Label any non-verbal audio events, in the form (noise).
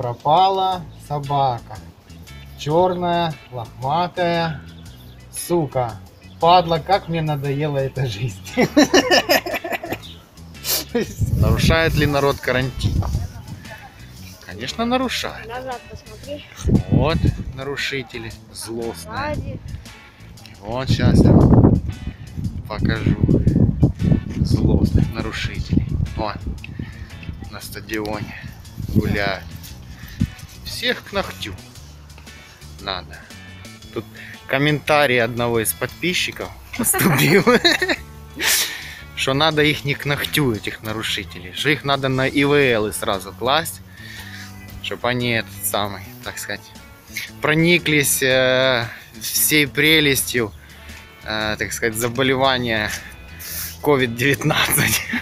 пропала собака. Черная, лохматая, сука. Падла, как мне надоела эта жизнь. Нарушает ли народ карантин? Конечно, нарушает. Назад посмотри. Вот нарушители злостные. Сзади. Вот сейчас я покажу злостных нарушителей. Вон, на стадионе гуляют. Всех к ногтю надо. Тут комментарий одного из подписчиков поступил, (laughs) что надо их не к ногтю, этих нарушителей, что их надо на ИВЛ сразу класть, чтобы они этот самый, так сказать, прониклись э, всей прелестью, э, так сказать, заболевания COVID-19. (laughs)